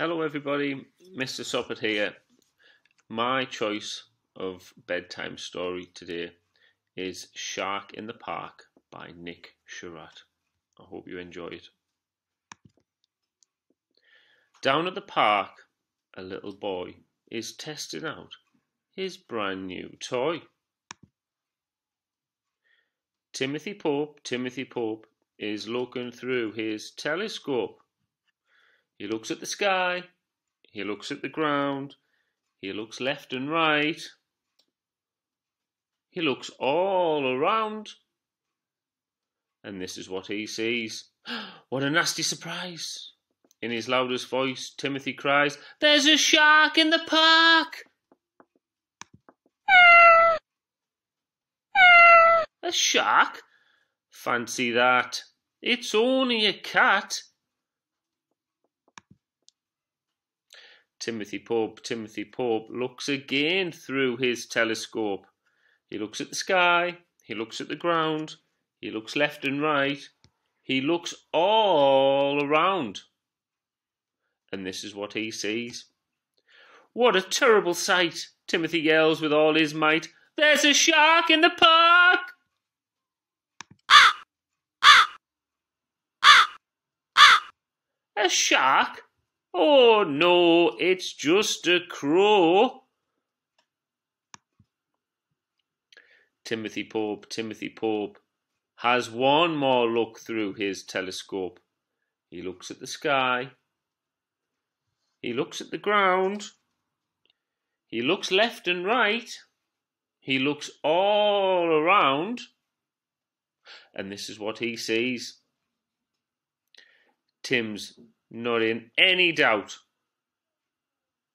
Hello, everybody. Mr. Soppert here. My choice of bedtime story today is Shark in the Park by Nick Sharratt. I hope you enjoy it. Down at the park, a little boy is testing out his brand new toy. Timothy Pope, Timothy Pope is looking through his telescope he looks at the sky, he looks at the ground, he looks left and right, he looks all around. And this is what he sees. What a nasty surprise! In his loudest voice, Timothy cries, There's a shark in the park! A shark? Fancy that. It's only a cat. Timothy Pope, Timothy Pope looks again through his telescope. He looks at the sky, he looks at the ground, he looks left and right, he looks all around. And this is what he sees. What a terrible sight! Timothy yells with all his might. There's a shark in the park! A shark? Oh no, it's just a crow. Timothy Pope, Timothy Pope has one more look through his telescope. He looks at the sky. He looks at the ground. He looks left and right. He looks all around. And this is what he sees. Tim's not in any doubt.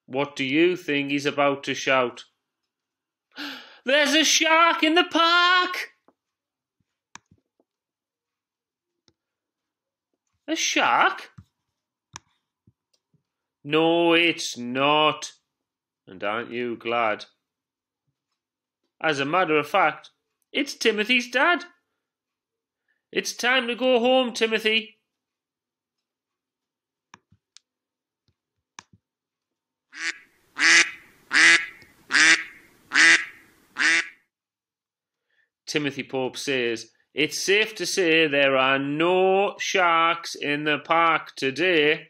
What do you think he's about to shout? There's a shark in the park! A shark? No, it's not. And aren't you glad? As a matter of fact, it's Timothy's dad. It's time to go home, Timothy. Timothy Pope says, It's safe to say there are no sharks in the park today.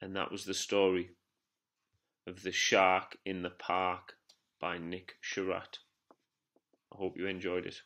And that was the story of The Shark in the Park by Nick Sharratt. I hope you enjoyed it.